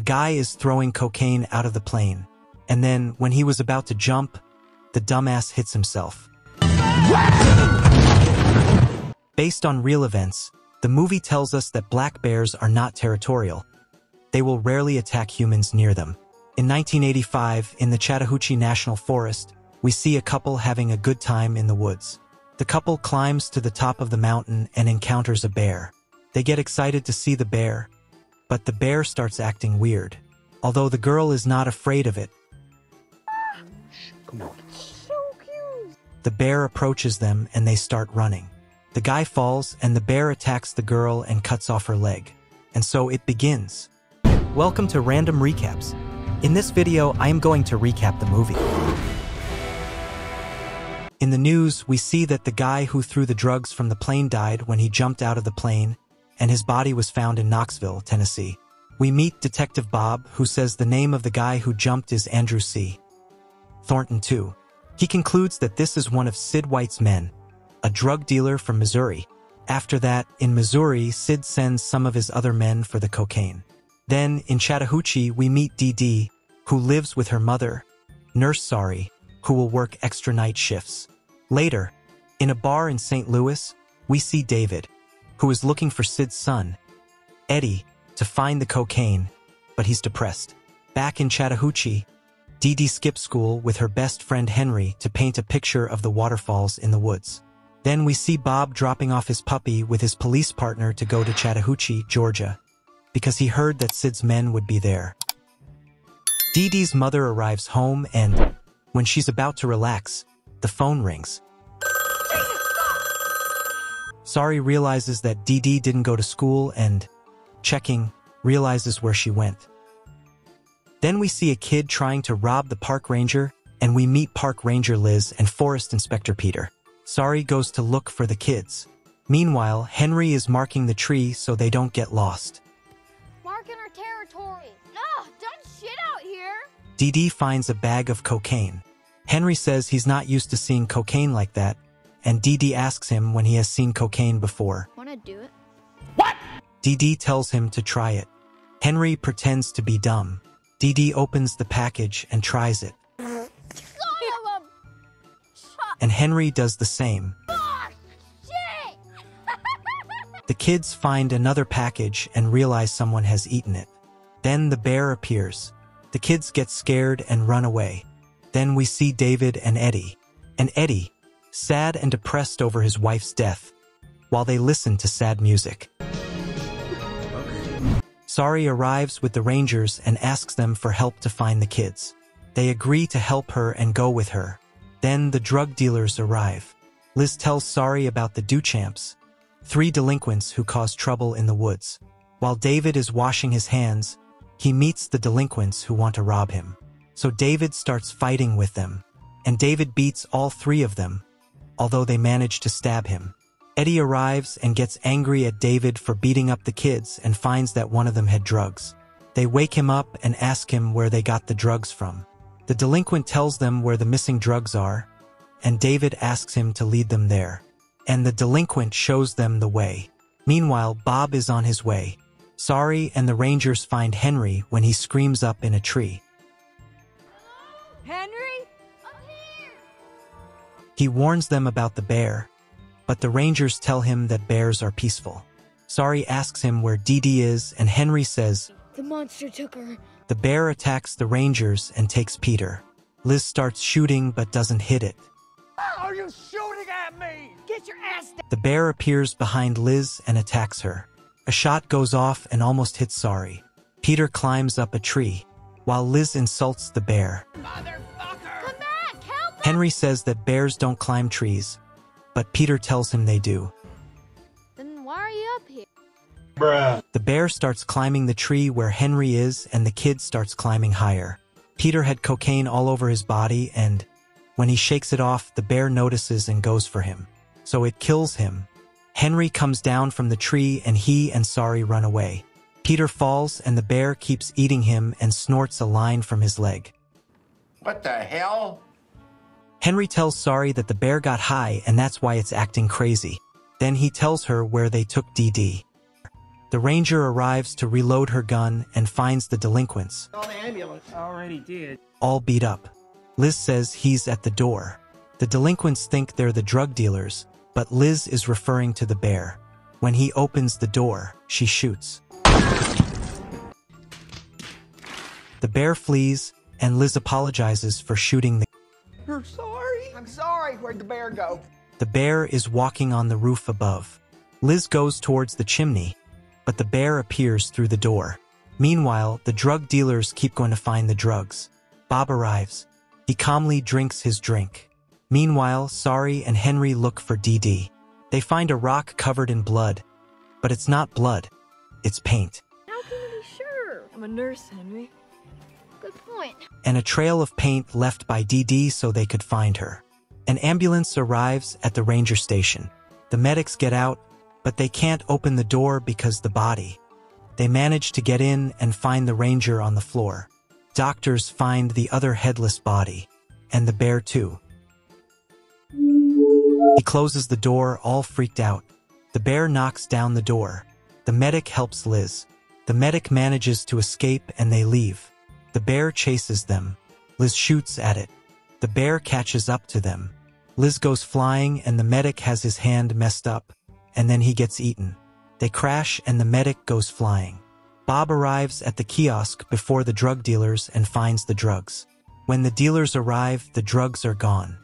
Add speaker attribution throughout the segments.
Speaker 1: A guy is throwing cocaine out of the plane. And then, when he was about to jump, the dumbass hits himself. Based on real events, the movie tells us that black bears are not territorial. They will rarely attack humans near them. In 1985, in the Chattahoochee National Forest, we see a couple having a good time in the woods. The couple climbs to the top of the mountain and encounters a bear. They get excited to see the bear, but the bear starts acting weird. Although the girl is not afraid of it,
Speaker 2: So cute.
Speaker 1: the bear approaches them and they start running. The guy falls and the bear attacks the girl and cuts off her leg. And so it begins. Welcome to Random Recaps. In this video, I am going to recap the movie. In the news, we see that the guy who threw the drugs from the plane died when he jumped out of the plane, and his body was found in Knoxville, Tennessee. We meet Detective Bob, who says the name of the guy who jumped is Andrew C. Thornton, too. He concludes that this is one of Sid White's men, a drug dealer from Missouri. After that, in Missouri, Sid sends some of his other men for the cocaine. Then, in Chattahoochee, we meet Dee Dee, who lives with her mother, Nurse Sari, who will work extra night shifts. Later, in a bar in St. Louis, we see David, who is looking for Sid's son, Eddie, to find the cocaine, but he's depressed. Back in Chattahoochee, Dee Dee skips school with her best friend Henry to paint a picture of the waterfalls in the woods. Then we see Bob dropping off his puppy with his police partner to go to Chattahoochee, Georgia, because he heard that Sid's men would be there. Dee Dee's mother arrives home and, when she's about to relax, the phone rings. Sari realizes that Dee didn't go to school and, checking, realizes where she went. Then we see a kid trying to rob the park ranger, and we meet park ranger Liz and forest inspector Peter. Sari goes to look for the kids. Meanwhile, Henry is marking the tree so they don't get lost.
Speaker 2: Marking our territory. No, don't shit out here.
Speaker 1: Dee finds a bag of cocaine. Henry says he's not used to seeing cocaine like that, and Dee Dee asks him when he has seen cocaine before.
Speaker 2: Wanna do it?
Speaker 1: Dee Dee tells him to try it. Henry pretends to be dumb. Dee Dee opens the package and tries it,
Speaker 2: Son of a
Speaker 1: and Henry does the same.
Speaker 2: Oh,
Speaker 1: the kids find another package and realize someone has eaten it. Then the bear appears. The kids get scared and run away. Then we see David and Eddie. And Eddie, sad and depressed over his wife's death, while they listen to sad music. Sari arrives with the Rangers and asks them for help to find the kids. They agree to help her and go with her. Then the drug dealers arrive. Liz tells Sari about the Duchamps, three delinquents who cause trouble in the woods. While David is washing his hands, he meets the delinquents who want to rob him. So David starts fighting with them, and David beats all three of them, although they manage to stab him. Eddie arrives and gets angry at David for beating up the kids and finds that one of them had drugs. They wake him up and ask him where they got the drugs from. The delinquent tells them where the missing drugs are, and David asks him to lead them there. And the delinquent shows them the way. Meanwhile, Bob is on his way. Sari and the Rangers find Henry when he screams up in a tree.
Speaker 2: Henry? Up here!
Speaker 1: He warns them about the bear, but the Rangers tell him that bears are peaceful. Sari asks him where Dee Dee is, and Henry says,
Speaker 2: The monster took her.
Speaker 1: The bear attacks the Rangers and takes Peter. Liz starts shooting but doesn't hit it.
Speaker 3: Are you shooting at me? Get your ass down!
Speaker 1: The bear appears behind Liz and attacks her. A shot goes off and almost hits Sari. Peter climbs up a tree, while Liz insults the bear.
Speaker 3: Motherfucker!
Speaker 1: Henry says that bears don't climb trees, but Peter tells him they do.
Speaker 2: Then why are you up here?
Speaker 1: The bear starts climbing the tree where Henry is, and the kid starts climbing higher. Peter had cocaine all over his body, and when he shakes it off, the bear notices and goes for him. So it kills him. Henry comes down from the tree, and he and Sari run away. Peter falls, and the bear keeps eating him and snorts a line from his leg.
Speaker 4: What the hell?
Speaker 1: Henry tells Sari that the bear got high, and that's why it's acting crazy. Then he tells her where they took Dee Dee. The ranger arrives to reload her gun and finds the delinquents,
Speaker 3: Call the ambulance.
Speaker 5: Already did.
Speaker 1: all beat up. Liz says he's at the door. The delinquents think they're the drug dealers, but Liz is referring to the bear. When he opens the door, she shoots. The bear flees, and Liz apologizes for shooting the
Speaker 3: You're sorry? I'm sorry. Where'd the bear go?
Speaker 1: The bear is walking on the roof above. Liz goes towards the chimney, but the bear appears through the door. Meanwhile, the drug dealers keep going to find the drugs. Bob arrives. He calmly drinks his drink. Meanwhile, Sari and Henry look for Dee Dee. They find a rock covered in blood, but it's not blood, it's paint.
Speaker 6: How can you be sure? I'm a nurse, Henry.
Speaker 2: Good point.
Speaker 1: and a trail of paint left by Dee Dee so they could find her. An ambulance arrives at the ranger station. The medics get out, but they can't open the door because the body. They manage to get in and find the ranger on the floor. Doctors find the other headless body, and the bear too. He closes the door, all freaked out. The bear knocks down the door. The medic helps Liz. The medic manages to escape and they leave. The bear chases them. Liz shoots at it. The bear catches up to them. Liz goes flying and the medic has his hand messed up, and then he gets eaten. They crash and the medic goes flying. Bob arrives at the kiosk before the drug dealers and finds the drugs. When the dealers arrive, the drugs are gone.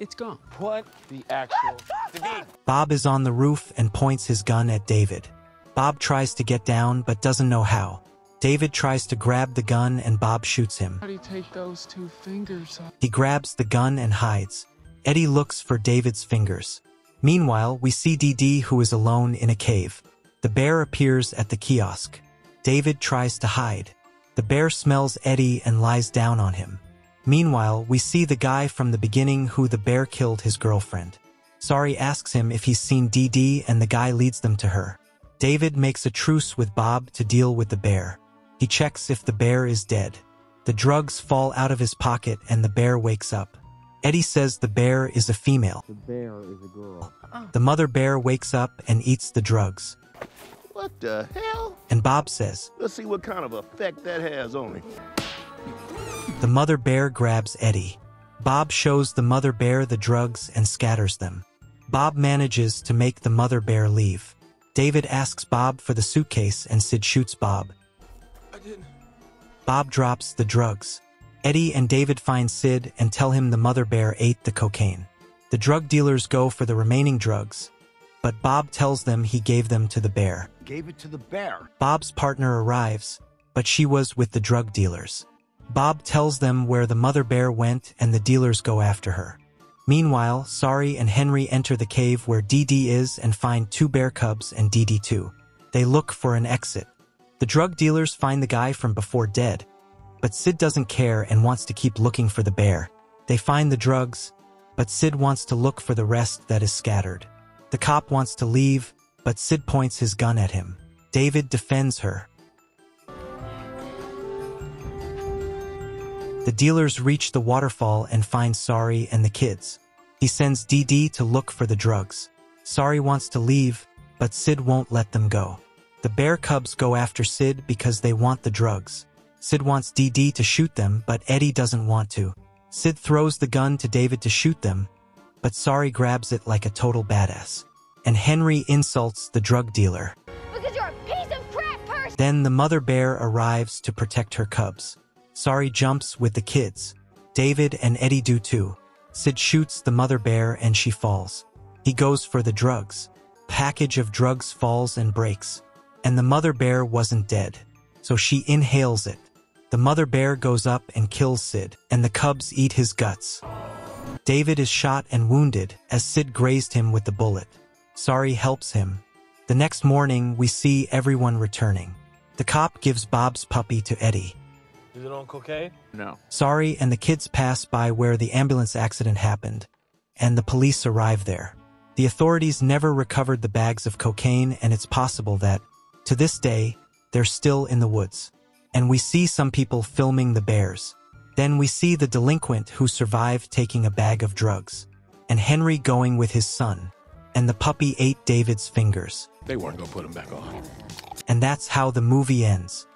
Speaker 5: It's gone.
Speaker 7: What the actual?
Speaker 1: Bob is on the roof and points his gun at David. Bob tries to get down but doesn't know how. David tries to grab the gun and Bob shoots him.
Speaker 7: How do you take those two fingers off?
Speaker 1: He grabs the gun and hides. Eddie looks for David's fingers. Meanwhile, we see Dee who is alone in a cave. The bear appears at the kiosk. David tries to hide. The bear smells Eddie and lies down on him. Meanwhile, we see the guy from the beginning who the bear killed his girlfriend. Sari asks him if he's seen Dee and the guy leads them to her. David makes a truce with Bob to deal with the bear. He checks if the bear is dead. The drugs fall out of his pocket and the bear wakes up. Eddie says the bear is a female.
Speaker 7: The bear is a girl. Oh.
Speaker 1: The mother bear wakes up and eats the drugs.
Speaker 8: What the hell?
Speaker 1: And Bob says,
Speaker 8: Let's see what kind of effect that has on him.
Speaker 1: the mother bear grabs Eddie. Bob shows the mother bear the drugs and scatters them. Bob manages to make the mother bear leave. David asks Bob for the suitcase and Sid shoots Bob. I didn't. Bob drops the drugs. Eddie and David find Sid and tell him the mother bear ate the cocaine. The drug dealers go for the remaining drugs, but Bob tells them he gave them to the bear.
Speaker 3: Gave it to the bear.
Speaker 1: Bob's partner arrives, but she was with the drug dealers. Bob tells them where the mother bear went and the dealers go after her. Meanwhile, Sari and Henry enter the cave where Dee Dee is and find two bear cubs and Dee Dee too. They look for an exit. The drug dealers find the guy from before dead, but Sid doesn't care and wants to keep looking for the bear. They find the drugs, but Sid wants to look for the rest that is scattered. The cop wants to leave, but Sid points his gun at him. David defends her. The dealers reach the waterfall and find Sari and the kids. He sends Dee to look for the drugs. Sari wants to leave, but Sid won't let them go. The bear cubs go after Sid because they want the drugs. Sid wants Dee to shoot them, but Eddie doesn't want to. Sid throws the gun to David to shoot them, but Sari grabs it like a total badass. And Henry insults the drug dealer.
Speaker 2: Because you're a piece of crap person.
Speaker 1: Then the mother bear arrives to protect her cubs. Sari jumps with the kids. David and Eddie do too. Sid shoots the mother bear and she falls. He goes for the drugs. Package of drugs falls and breaks. And the mother bear wasn't dead. So she inhales it. The mother bear goes up and kills Sid, and the cubs eat his guts. David is shot and wounded as Sid grazed him with the bullet. Sari helps him. The next morning, we see everyone returning. The cop gives Bob's puppy to Eddie.
Speaker 9: Is it on cocaine?
Speaker 7: No.
Speaker 1: Sari and the kids pass by where the ambulance accident happened, and the police arrive there. The authorities never recovered the bags of cocaine, and it's possible that, to this day, they're still in the woods. And we see some people filming the bears. Then we see the delinquent who survived taking a bag of drugs, and Henry going with his son, and the puppy ate David's fingers.
Speaker 9: They weren't gonna put him back on.
Speaker 1: And that's how the movie ends.